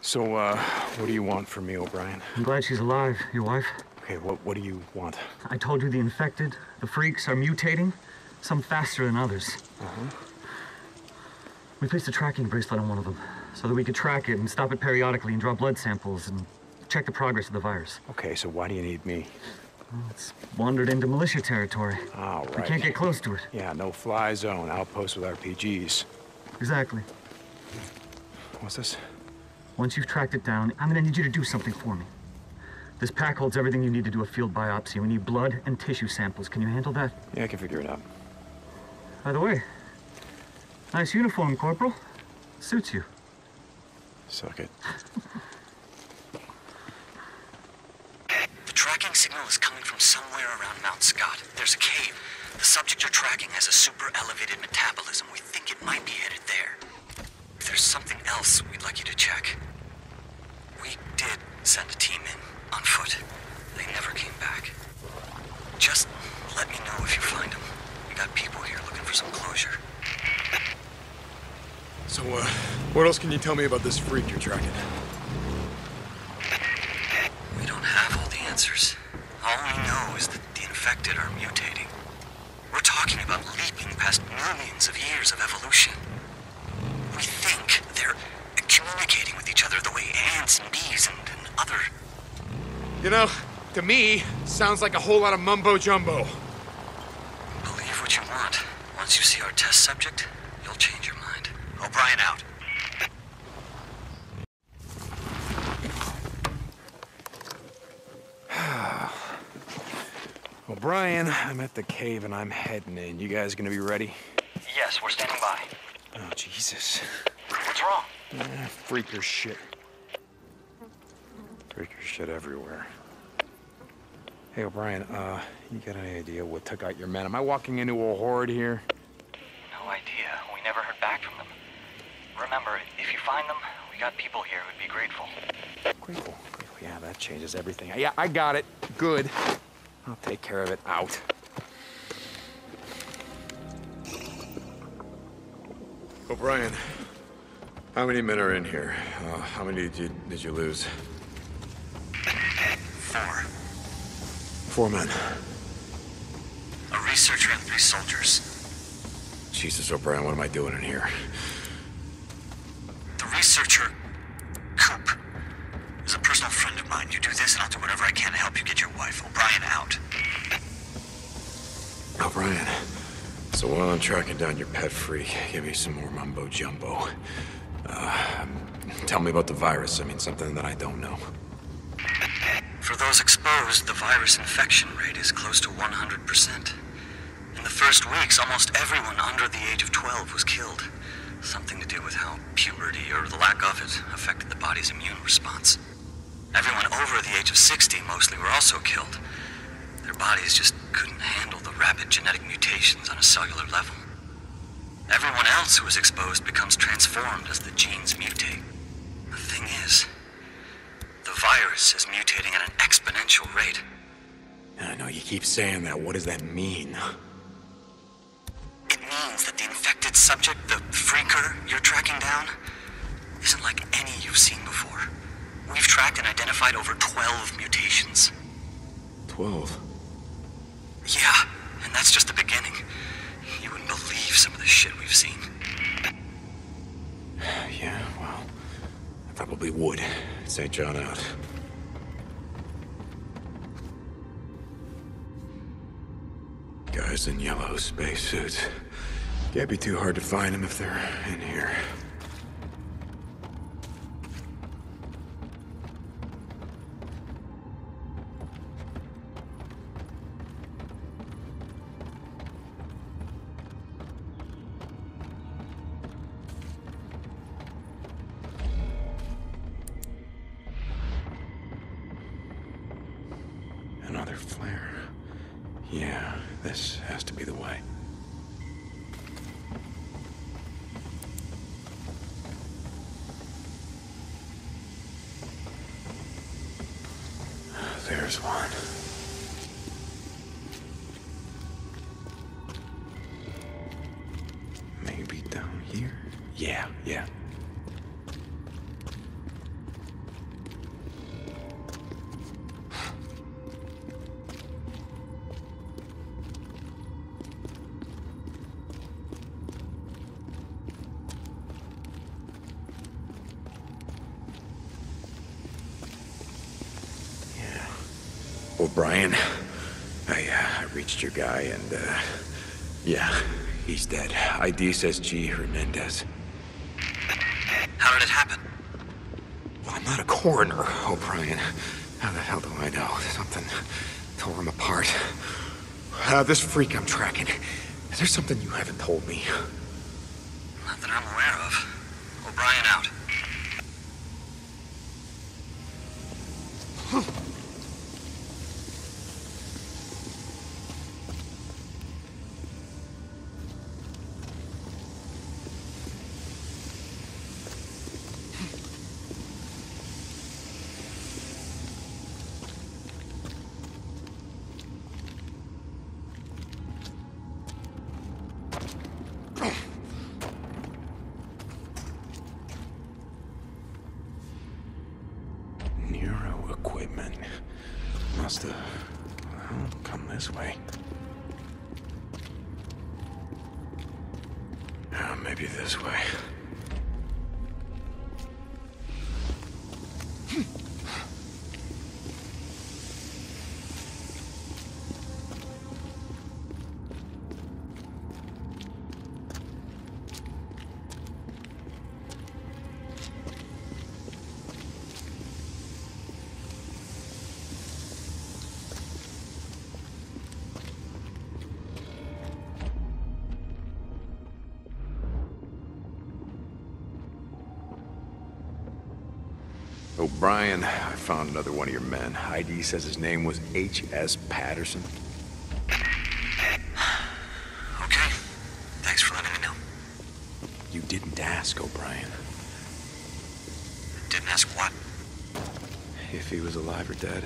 So, uh, what do you want from me, O'Brien? I'm glad she's alive, your wife. Okay, what, what do you want? I told you the infected, the freaks, are mutating, some faster than others. Uh-huh. We placed a tracking bracelet on one of them so that we could track it and stop it periodically and draw blood samples and check the progress of the virus. Okay, so why do you need me? Well, it's wandered into militia territory. All right. We can't get close to it. Yeah, no fly zone, outpost with RPGs. Exactly. What's this? Once you've tracked it down, I'm gonna need you to do something for me. This pack holds everything you need to do a field biopsy. We need blood and tissue samples. Can you handle that? Yeah, I can figure it out. By the way, nice uniform, Corporal. Suits you. Suck it. The tracking signal is coming from somewhere around Mount Scott. There's a cave. The subject you're tracking has a super elevated metabolism. We think it might be headed there. If there's something else we'd like you to check. Send a team in, on foot. They never came back. Just let me know if you find them. We got people here looking for some closure. So, uh, what else can you tell me about this freak you're tracking? We don't have all the answers. All we know is that the infected are mutating. We're talking about leaping past millions of years of evolution. We think they're communicating with each other the way ants and bees and other. You know, to me, sounds like a whole lot of mumbo jumbo. Believe what you want. Once you see our test subject, you'll change your mind. O'Brien out. O'Brien, I'm at the cave and I'm heading in. You guys gonna be ready? Yes, we're standing by. Oh, Jesus. What's wrong? Eh, freaker shit. Freaker shit everywhere. Hey, O'Brien, uh, you got any idea what took out your men? Am I walking into a horde here? No idea. We never heard back from them. Remember, if you find them, we got people here who'd be grateful. Grateful. Grateful. Yeah, that changes everything. Yeah, I got it. Good. I'll take care of it. Out. O'Brien, how many men are in here? Uh, how many did you, did you lose? Four. Four men. A researcher and three soldiers. Jesus, O'Brien, what am I doing in here? The researcher, Coop, is a personal friend of mine. You do this, and I'll do whatever I can to help you get your wife. O'Brien out. O'Brien, so while I'm tracking down your pet freak, give me some more mumbo jumbo. Uh, tell me about the virus. I mean, something that I don't know. For those exposed, the virus infection rate is close to 100%. In the first weeks, almost everyone under the age of 12 was killed. Something to do with how puberty, or the lack of it, affected the body's immune response. Everyone over the age of 60 mostly were also killed. Their bodies just couldn't handle the rapid genetic mutations on a cellular level. Everyone else who is exposed becomes transformed as the genes mutate. The thing is, the virus is mutating at an exponential rate. I know you keep saying that. What does that mean? It means that the infected subject, the freaker you're tracking down, isn't like any you've seen before. We've tracked and identified over 12 mutations. Twelve. Yeah, and that's just the beginning. You wouldn't believe some of the shit we've seen. Yeah, well, probably would. St. John out. Guys in yellow spacesuits. Can't be too hard to find them if they're in here. Guy and, uh, yeah, he's dead. ID says G. Hernandez. How did it happen? Well, I'm not a coroner, O'Brien. How the hell do I know? Something tore him apart. Uh, this freak I'm tracking. Is there something you haven't told me? Not that I'm aware of. O'Brien out. Oh, O'Brien, I found another one of your men. ID says his name was H.S. Patterson. Okay. Thanks for letting me know. You didn't ask, O'Brien. Didn't ask what. If he was alive or dead.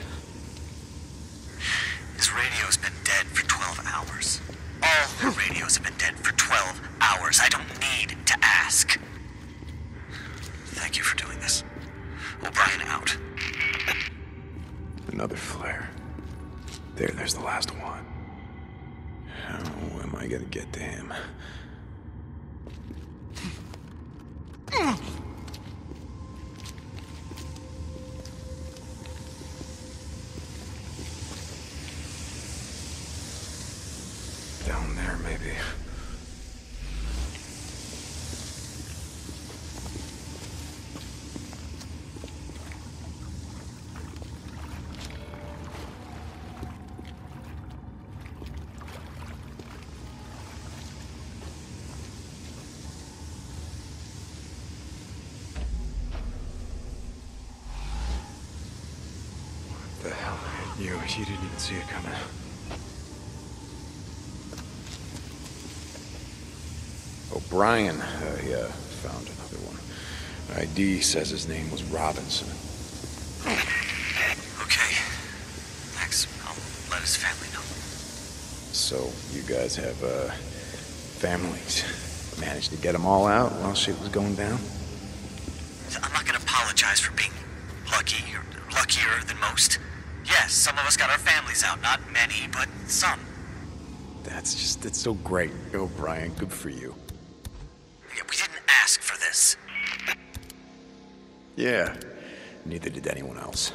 You, you didn't even see it coming. O'Brien, I uh, found another one. ID says his name was Robinson. Okay. Thanks. I'll let his family know. So, you guys have, uh, families. Managed to get them all out while shit was going down? I'm not gonna apologize for being lucky or luckier than most. Yes, some of us got our families out. Not many, but some. That's just, it's so great. O'Brien, good for you. Yeah, We didn't ask for this. Yeah, neither did anyone else.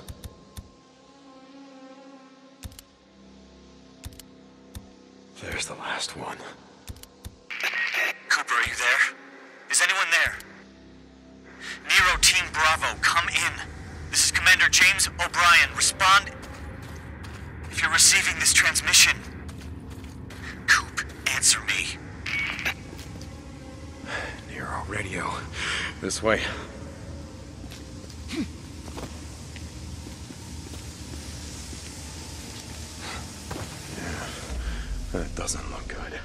Good.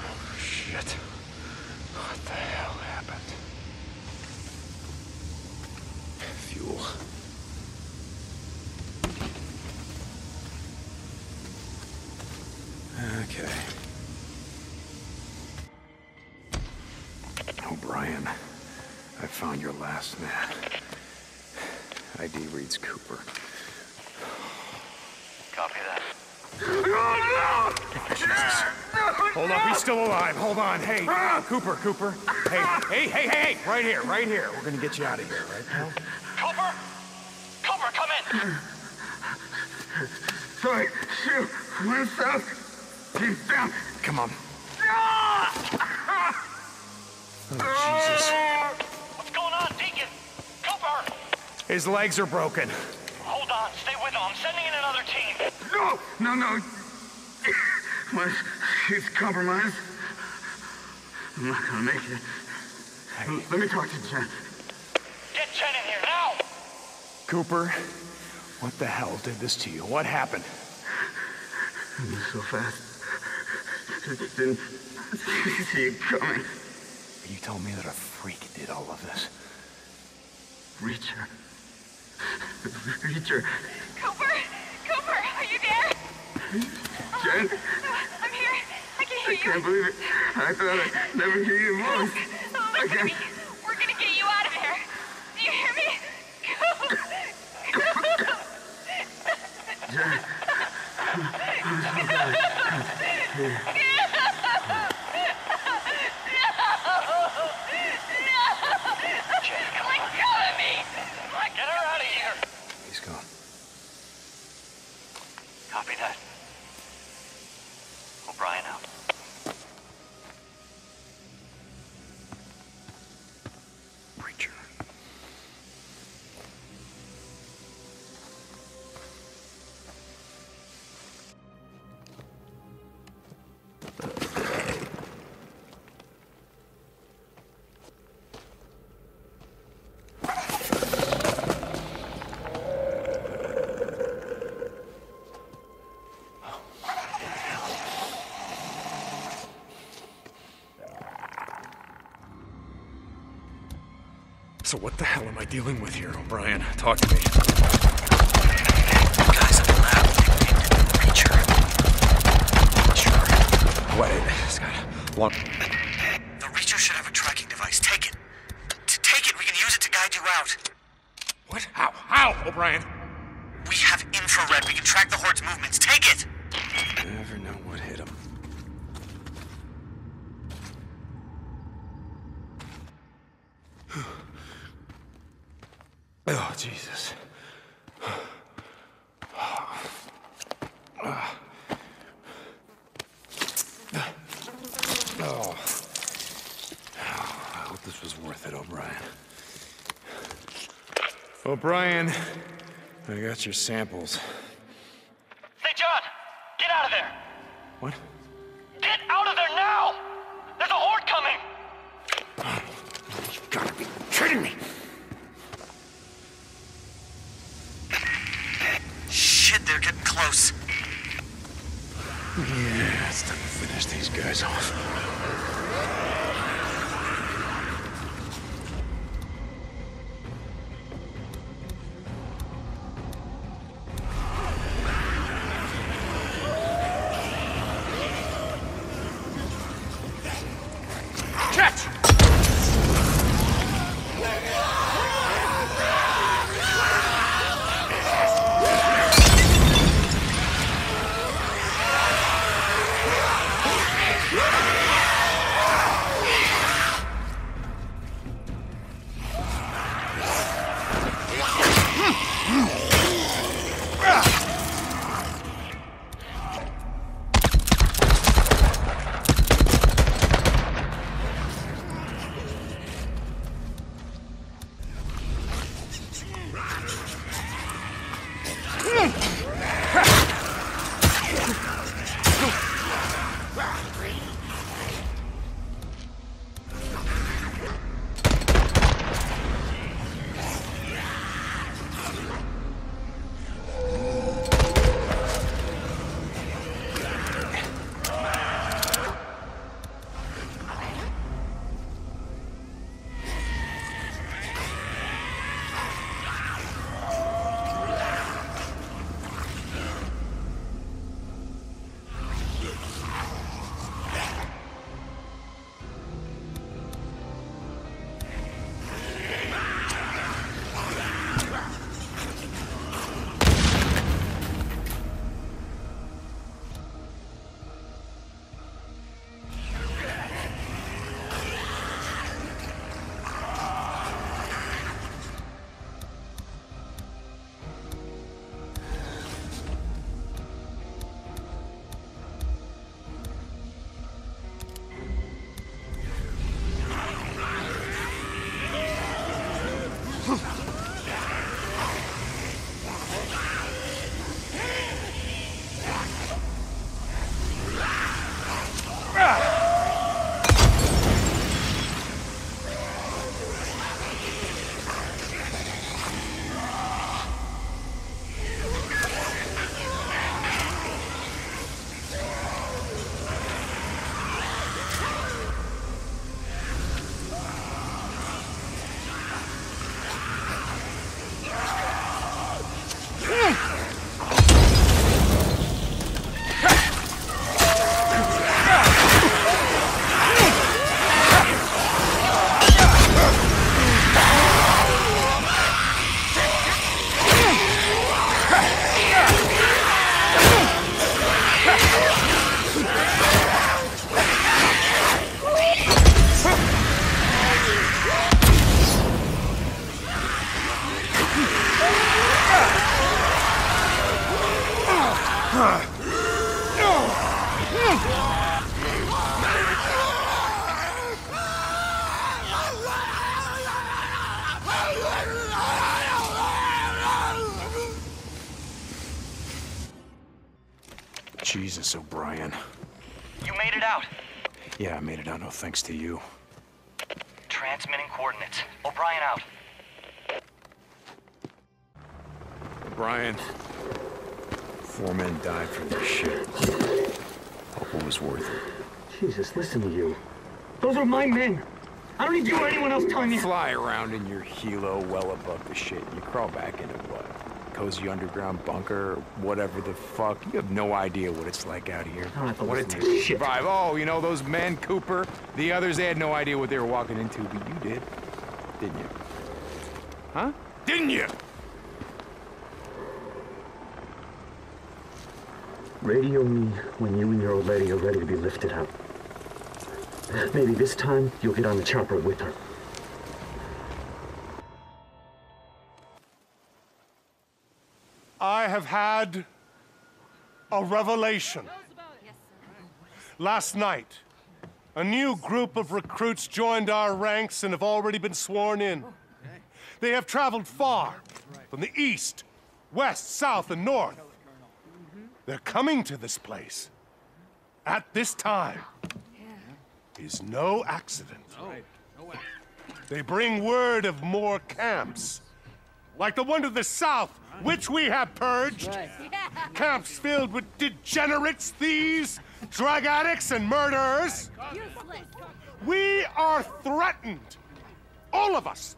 Oh, shit. What the hell happened? Fuel. Okay. O'Brien, I found your last man. ID reads Cooper. Copy that. Hold up, he's still alive. Hold on. Hey, Cooper, Cooper. Hey, hey, hey, hey, hey, right here, right here. We're gonna get you out of here, right, pal? Cooper! Cooper, come in! Sorry, shoot one south, he's down. Come on. Ah! Oh, Jesus. What's going on, Deacon? Cooper! His legs are broken. Hold on, stay with him. I'm sending in another team. No, no, no. Once she's compromised, I'm not gonna make it. Let me talk to Jen. Get Jen in here now! Cooper, what the hell did this to you? What happened? I moved so fast. Just didn't see it coming. You told me that a freak did all of this. Reacher. Reacher. Cooper! Cooper, are you there? Jen, I'm here. I can I hear can't believe it. I thought I'd never hear your voice. Listen to me. We're gonna get you out of here. Do you hear me? Jen. Let am I dealing with here, O'Brien? Talk to me. Guys at the lab think we need Reacher. Sure. Wait, Scott. Long. The Reacher should have a tracking device. Take it. T- take it. We can use it to guide you out. What? How? How, O'Brien? We have infrared. We can track the Horde's movements. Take it! Never know what hit him. Oh, Jesus. Oh. I hope this was worth it, O'Brien. O'Brien, I got your samples. Hey, John! Get out of there! What? Get out of there now! There's a horde coming! You gotta be kidding me! Shit, they're getting close. Yeah, it's time to finish these guys off. Jesus, O'Brien. You made it out. Yeah, I made it out, no thanks to you. Transmitting coordinates. O'Brien out. O'Brien. Four men died for this shit. Hope it was worth it. Jesus, listen to you. Those are my men. I don't need you or anyone else telling me. Fly around in your helo well above the shit. You crawl back into what? Cozy underground bunker or whatever the fuck. You have no idea what it's like out here. don't have to what it listen takes to to this shit. survive. Oh, you know those men, Cooper? The others, they had no idea what they were walking into, but you did. Didn't you? Huh? Didn't you? Radio me when you and your old lady are ready to be lifted out. Maybe this time you'll get on the chopper with her. I have had a revelation. Last night, a new group of recruits joined our ranks and have already been sworn in. They have traveled far from the east, west, south, and north. They're coming to this place at this time is no accident. They bring word of more camps, like the one to the south, which we have purged. Camps filled with degenerates, thieves, drug addicts, and murderers. We are threatened. All of us.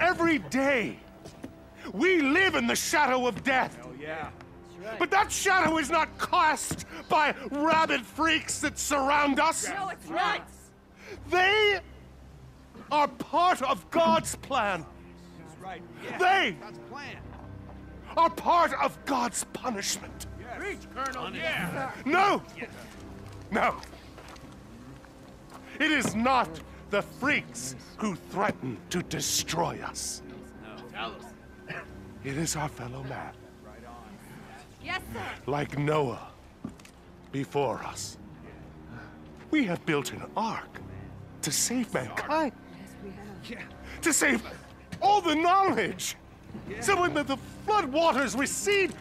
Every day. We live in the shadow of death. But that shadow is not cast by rabid freaks that surround us. No, it's not. They are part of God's plan. That's right. Yeah. They are part of God's punishment. Yes, Colonel. Yeah. No! No! It is not the freaks who threaten to destroy us. Tell us. It is our fellow man, Yes, sir. like Noah before us. We have built an ark to save mankind. Yes, we have. Yeah. To save all the knowledge. So when the, the flood waters recede,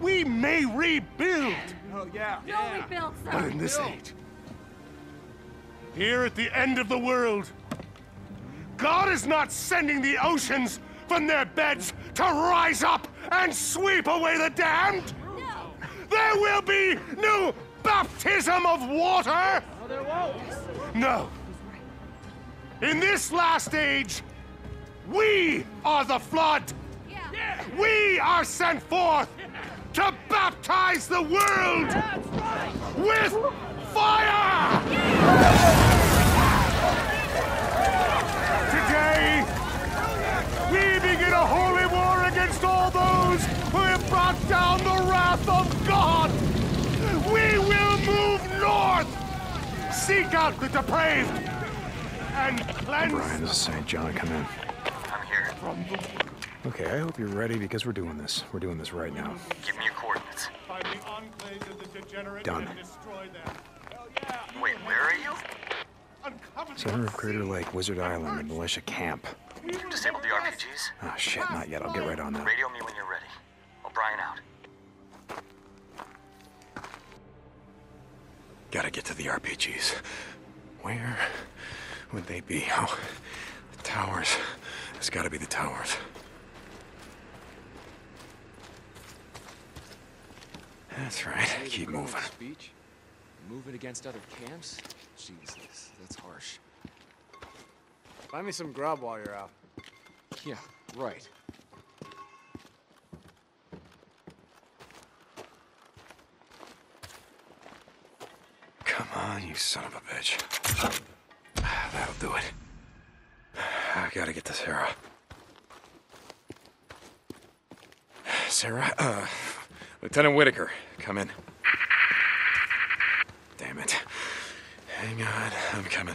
we may rebuild. Oh No rebuild, But in this age, here at the end of the world, God is not sending the oceans from their beds to rise up and sweep away the damned. No. There will be no baptism of water. No, there won't. No. In this last age, we are the flood. Yeah. We are sent forth to baptize the world with fire! Today, we begin a holy war against all those who have brought down the wrath of God. We will move north, seek out the depraved, and cleanse Brian, this is St. John. Come in. I'm here. Okay, I hope you're ready because we're doing this. We're doing this right now. Give me your coordinates. Find the enclaves of the degenerates Done. and destroy them. Wait, where are you? Uncover the Center of Crater Lake, Wizard Island, the militia camp. You've disabled the RPGs. Oh, ah, shit, not yet. I'll get right on that. Radio me when you're ready. O'Brien out. Gotta get to the RPGs. Where would they be? Oh, the towers. It's gotta be the towers. That's right. Keep moving. Speech? Moving against other camps? Jesus, that's harsh. Find me some grub while you're out. Yeah, right. Come on, you son of a bitch. That'll do it. I gotta get to Sarah. Sarah, uh, Lieutenant Whitaker, come in. Damn it. Hang on, I'm coming.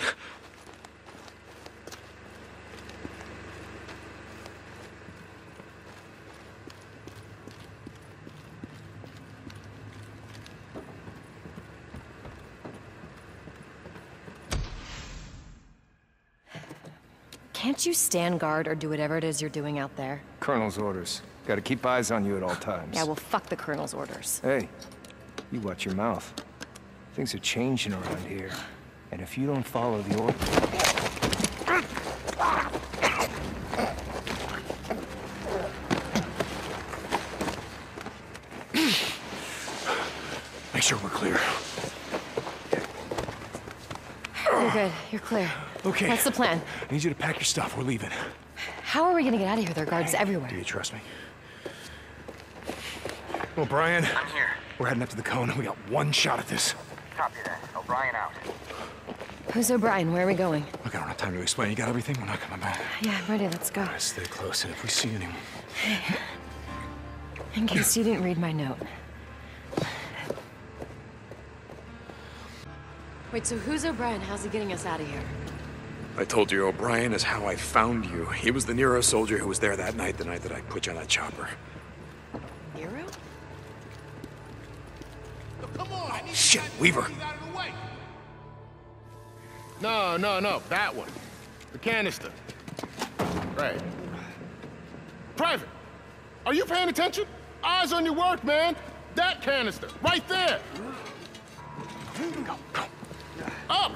Can't you stand guard or do whatever it is you're doing out there? Colonel's orders. Gotta keep eyes on you at all times. Yeah, well, fuck the colonel's orders. Hey, you watch your mouth. Things are changing around here. And if you don't follow the order... Make sure we're clear. You're good. You're clear. Okay. What's the plan? I need you to pack your stuff. We're leaving. How are we gonna get out of here? There are guards everywhere. Do you trust me? Well, Brian, I'm here. we're heading up to the cone. We got one shot at this. Copy that. O'Brien out. Who's O'Brien? Where are we going? Look, I don't have time to explain. You got everything? We're not coming back. Yeah, I'm ready. Let's go. Stay close, and if we see anyone... In case you didn't read my note. Wait, so who's O'Brien? How's he getting us out of here? I told you O'Brien is how I found you. He was the Nero soldier who was there that night, the night that I put you on that chopper. Nero? Come on, Shit, Weaver. No, no, no, that one. The canister. Right. Private, are you paying attention? Eyes on your work, man. That canister, right there. Go, go. Up!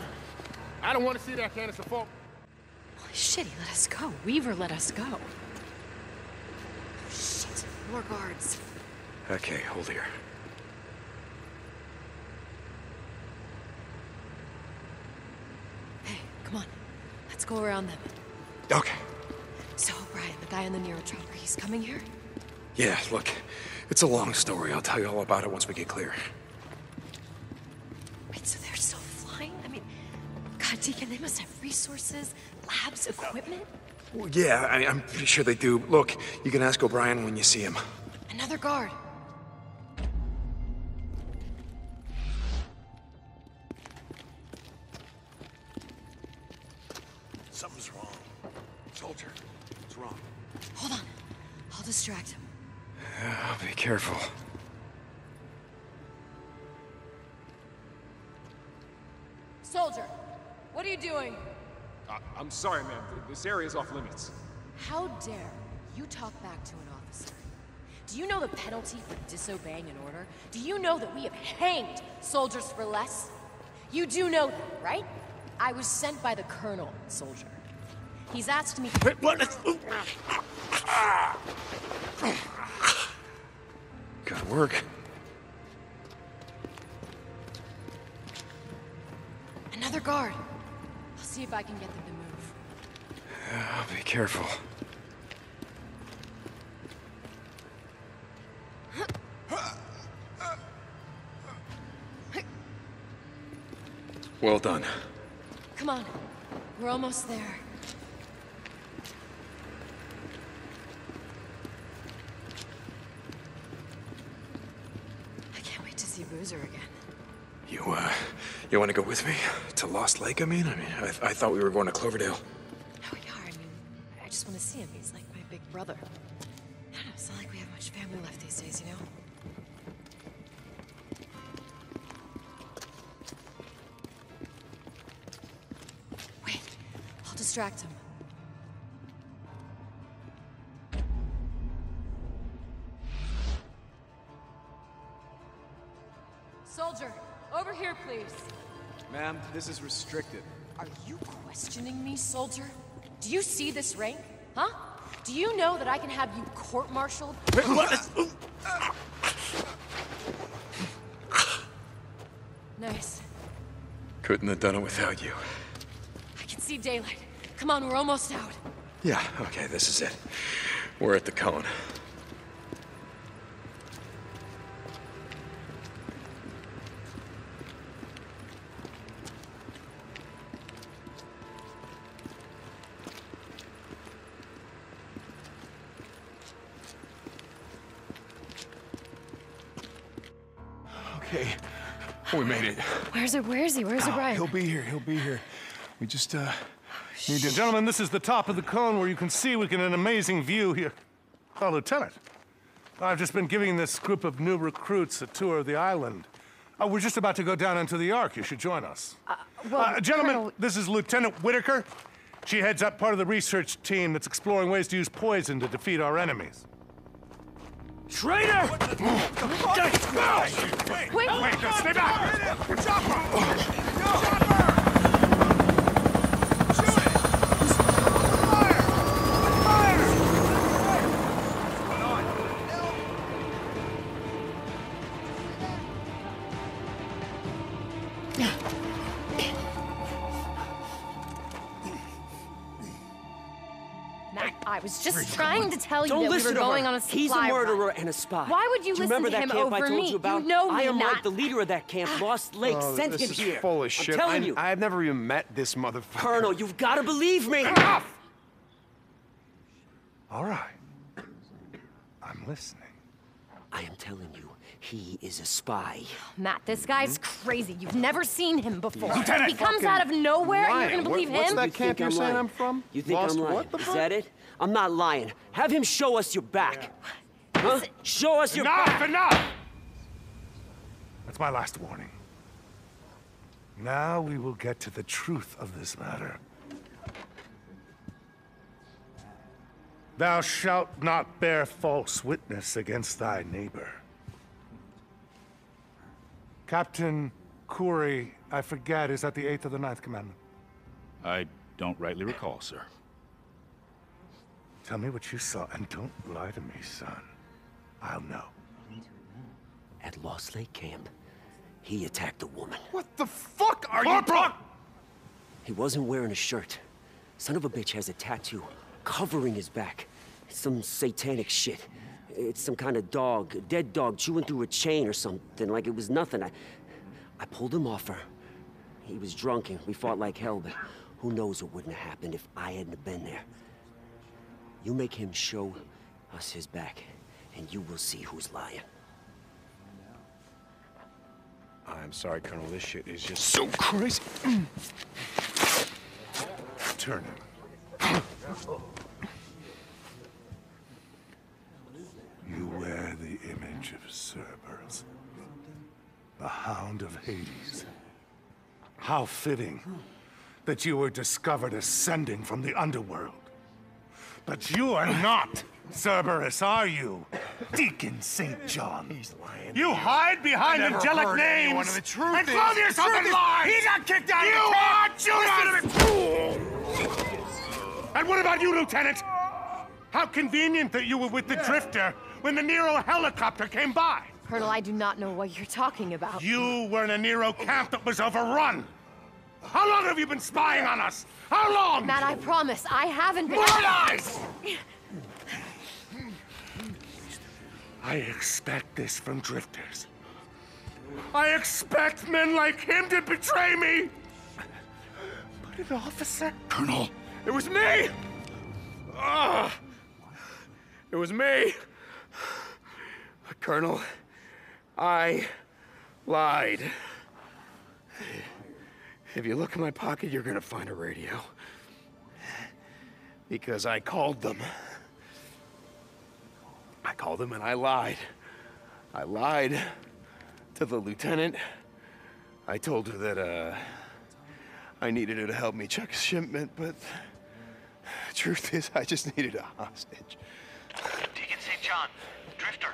I don't want to see that canister fall. Holy shit, he let us go. Weaver let us go. Shit, more guards. Okay, hold here. Hey, come on. Let's go around them. Okay. So, O'Brien, the guy on the Nero chopper, he's coming here? Yeah, look, it's a long story. I'll tell you all about it once we get clear. Wait, so they're still flying? I mean, God, Deacon, they must have resources, labs, equipment. Well, yeah, I, I'm pretty sure they do. Look, you can ask O'Brien when you see him. Another guard. This area's off limits. How dare you talk back to an officer? Do you know the penalty for disobeying an order? Do you know that we have hanged soldiers for less? You do know that, right? I was sent by the colonel, soldier. He's asked me. Good work. Another guard. I'll see if I can get them to move. Yeah, be careful. Well done. Come on. We're almost there. I can't wait to see Boozer again. You, uh, you want to go with me? To Lost Lake, I mean? I mean, I, I thought we were going to Cloverdale him. He's like my big brother. I don't know, it's not like we have much family left these days, you know? Wait, I'll distract him. Soldier, over here, please. Ma'am, this is restricted. Are you questioning me, soldier? Do you see this rank? Huh? Do you know that I can have you court-martialed? nice. Couldn't have done it without you. I can see daylight. Come on, we're almost out. Yeah, okay, this is it. We're at the cone. Okay, we made it. Where's it? Where is he? Where's Oh, O'Brien? He'll be here. He'll be here. We just uh need to. Gentlemen, this is the top of the cone where you can see we get an amazing view here. Oh, Lieutenant, I've just been giving this group of new recruits a tour of the island. Oh, we're just about to go down into the Ark. You should join us. well, Uh, gentlemen, Colonel- this is Lieutenant Whitaker. She heads up part of the research team that's exploring ways to use poison to defeat our enemies. Traitor! Wait, Wait, stay back! Matt, I was just trying to tell you that we were going on a He's a murderer run. and a spy. Why would you Do you listen remember to that him camp I over told me? you about? You know I am Matt. like the leader of that camp. Ah. Lost Lake Oh, sent this him is here. full of shit. I'm telling I- you. I've never even met this motherfucker. Colonel, you've got to believe me. Enough! All right. I'm listening. I am telling you, he is a spy. Matt, this guy's crazy. You've never seen him before. Lieutenant, he comes out of nowhere and you're gonna What- believe what's him? that You camp think you're I'm saying lying? I'm from? You think Lost I'm lying? what the Is fuck? that it? I'm not lying. Have him show us your back. Huh? Show us your Enough, back. enough! That's my last warning. Now we will get to the truth of this matter. Thou shalt not bear false witness against thy neighbor. Captain Kouri, I forget, is that the eighth or the ninth commandment? I don't rightly recall, sir. Tell me what you saw, and don't lie to me, son. I'll know. At Lost Lake Camp, he attacked a woman. What the fuck are you Corporal! talking? He wasn't wearing a shirt. Son of a bitch has a tattoo covering his back. It's some satanic shit. It's some kind of dog, a dead dog chewing through a chain or something, like it was nothing. I, I pulled him off her. He was drunk and we fought like hell, but who knows what wouldn't have happened if I hadn't been there. You make him show us his back, and you will see who's lying. I'm sorry, Colonel. This shit is just so crazy. Turn him. You wear the image of Cerberus, the Hound of Hades. How fitting that you were discovered ascending from the underworld. But you are not Cerberus, are you? Deacon St. John. He's lying. You hide behind angelic names one of the truth and clothe yourself in lies. he got kicked out of the. You are Judas! And what about you, Lieutenant? How convenient that you were with the Drifter when the Nero helicopter came by. Colonel, I do not know what you're talking about. You were in a Nero camp that was overrun. How long have you been spying on us? How long? Matt, I promise, I haven't been. More lies! I expect this from drifters. I expect men like him to betray me. But an officer? Colonel. It was me! Ah! It was me. Colonel, I lied. If you look in my pocket, you're gonna find a radio. Because I called them. I called them and I lied. I lied to the lieutenant. I told her that, uh, I needed her to help me check a shipment, but truth is, I just needed a hostage. Deacon St. John, Drifter,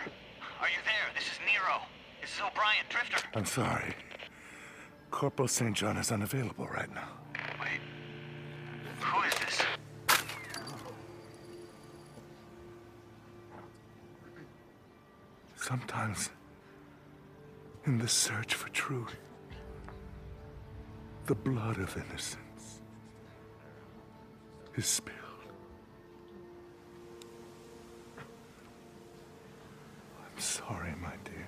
are you there? This is Nero. This is O'Brien, Drifter. I'm sorry. Corporal St. John is unavailable right now. Wait. Who is this? Sometimes, in the search for truth, the blood of innocence is spilled. I'm sorry, my dear.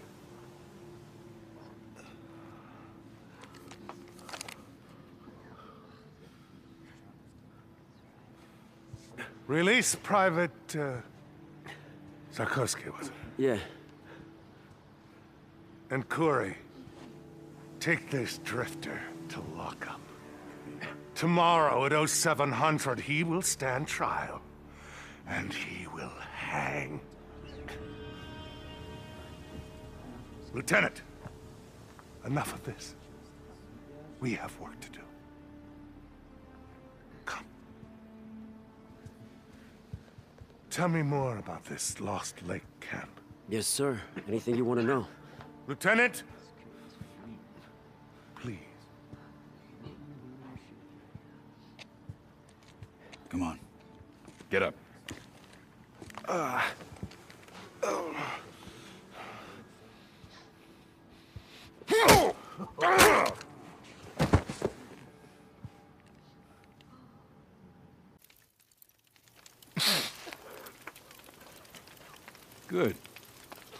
Release Private uh, Sarkovsky, was it? Yeah. And Kouri, take this drifter to lockup. Tomorrow at 0700, he will stand trial. And he will hang. Lieutenant, enough of this. We have work to do. Come. Tell me more about this Lost Lake camp. Yes, sir. Anything you want to know? Lieutenant! Please. Come on. Get up. Uh, oh. Good.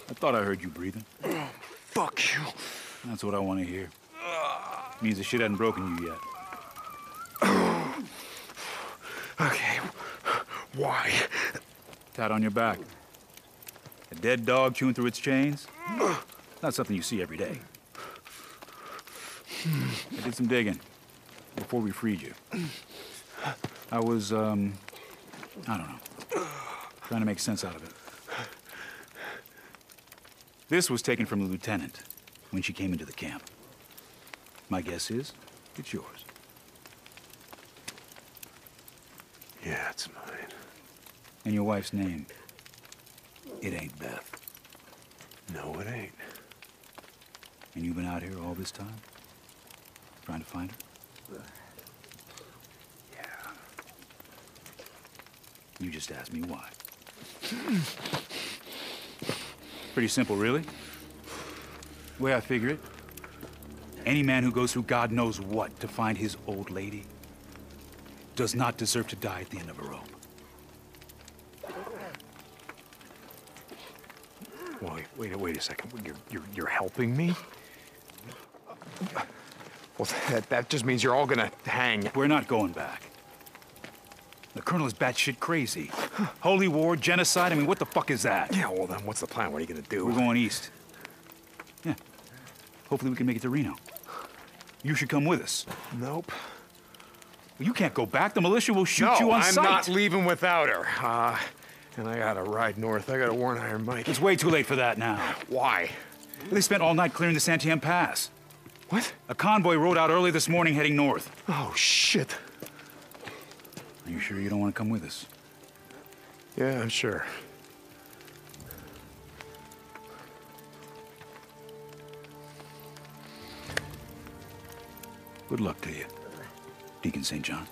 I thought I heard you breathing. Fuck you. That's what I want to hear. Means the shit hadn't broken you yet. Why? Tat on your back. A dead dog chewing through its chains? Not something you see every day. I did some digging before we freed you. I was, um, I don't know, trying to make sense out of it. This was taken from the lieutenant when she came into the camp. My guess is it's yours. Yeah, it's mine. And your wife's name? It ain't Beth. No, it ain't. And you've been out here all this time? Trying to find her? Yeah. You just asked me why. Pretty simple, really. The way I figure it, any man who goes through God knows what to find his old lady does not deserve to die at the end of a rope. Wait, wait, wait a second. You're, you're, you're helping me? Well, that, that just means you're all gonna hang. We're not going back. The Colonel is batshit crazy. Holy war, genocide, I mean, what the fuck is that? Yeah, well then, what's the plan? What are you gonna do? We're going east. Yeah. Hopefully we can make it to Reno. You should come with us. Nope. Well, you can't go back. The militia will shoot no, you on I'm sight. not leaving without her. Uh, and I gotta ride north. I gotta warn Iron Mike. It's way too late for that now. Why? They spent all night clearing the Santiam Pass. What? A convoy rode out early this morning heading north. Oh, shit. Are you sure you don't want to come with us? Yeah, I'm sure. Good luck to you, Deacon St. John.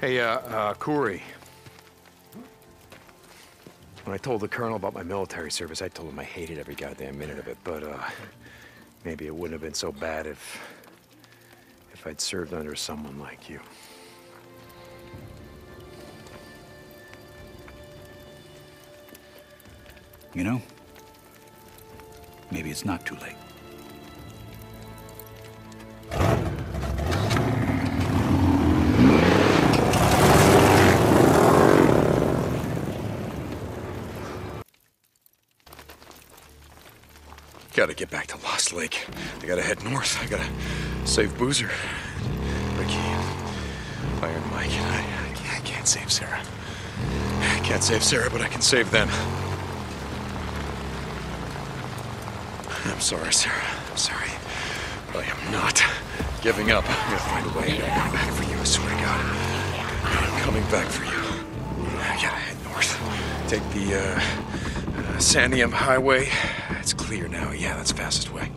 Hey, uh, uh, Kouri. When I told the colonel about my military service, I told him I hated every goddamn minute of it, but, uh, maybe it wouldn't have been so bad if... if I'd served under someone like you. You know, maybe it's not too late. Get back to Lost Lake. I gotta head north. I gotta save Boozer. Ricky, Iron Mike, and I, I, can't, I can't save Sarah. I can't save Sarah, but I can save them. I'm sorry, Sarah. I'm sorry. But I am not giving up. I'm gonna find a way. I'm coming back for you, I swear to God. I'm coming back for you. I gotta head north. Take the, uh, uh Santiam Highway. Clear now. Yeah, that's the fastest way.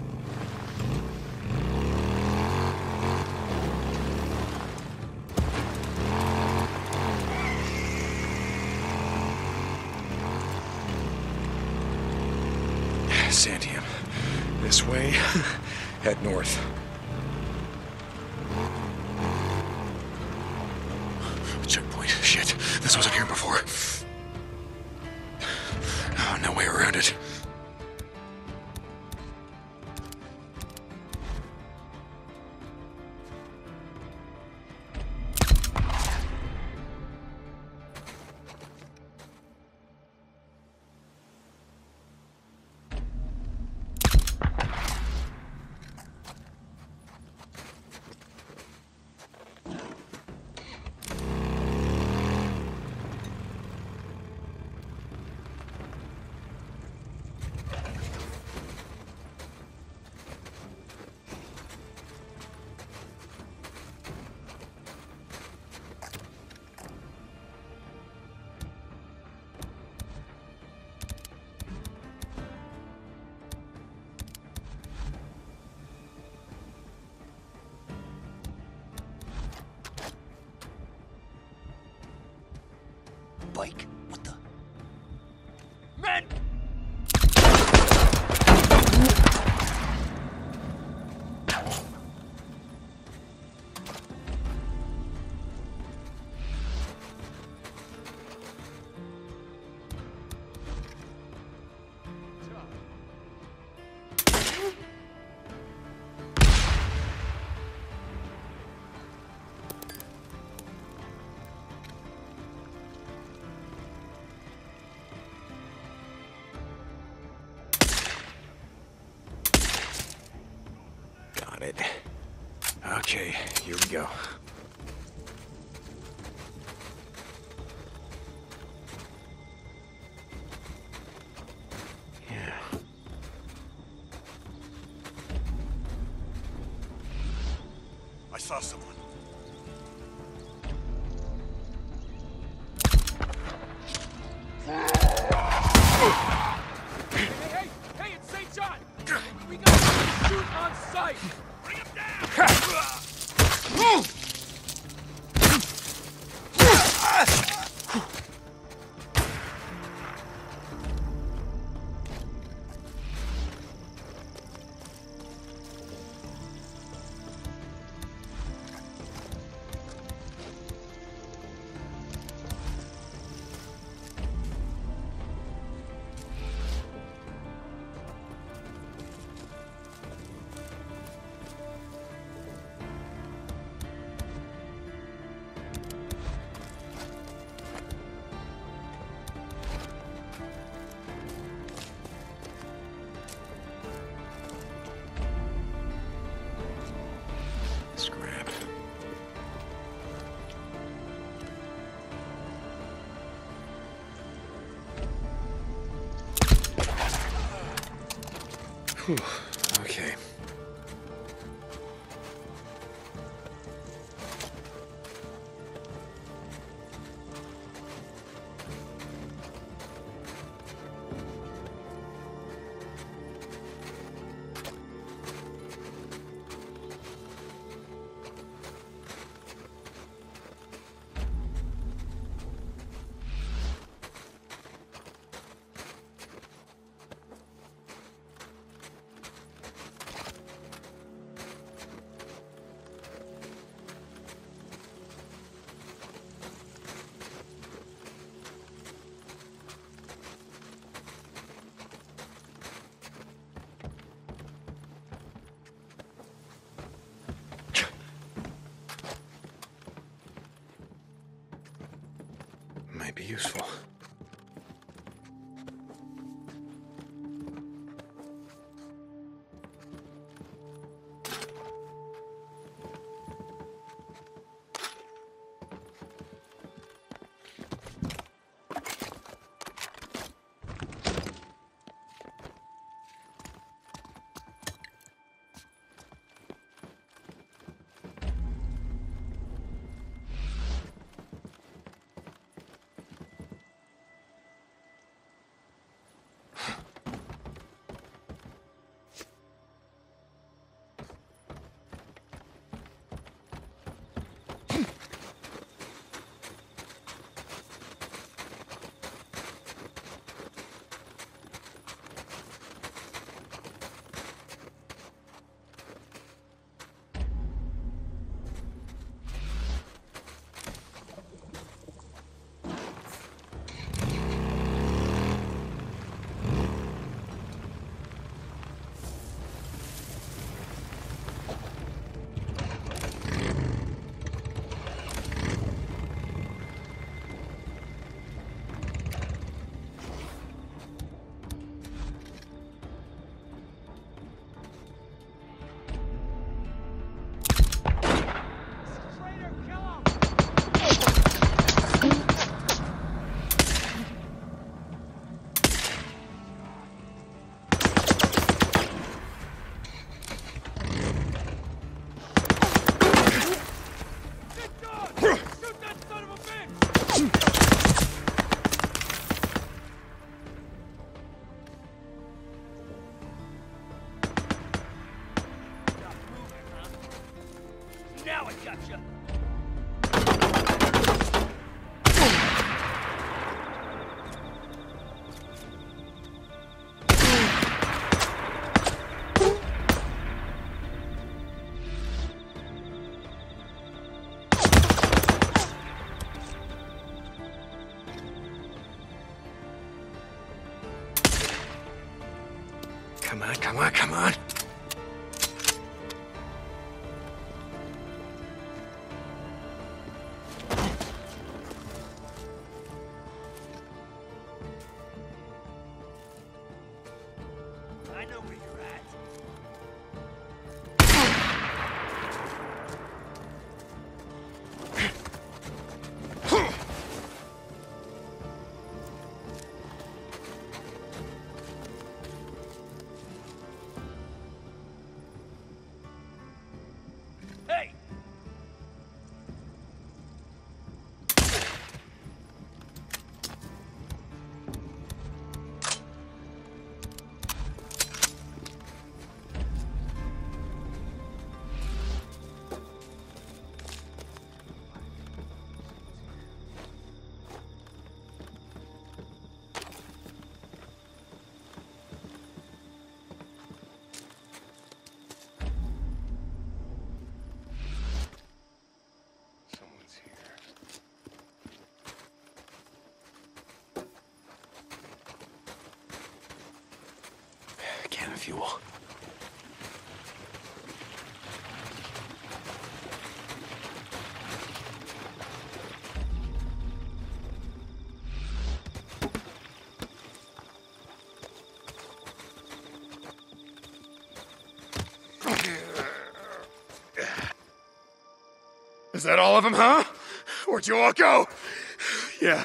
Santiam. This way. Head north. Checkpoint. Shit. This wasn't here before. Okay, here we go. Yeah. I saw someone. Might be useful. Come on, come on, Is that all of them, huh? Where'd you all go? Yeah,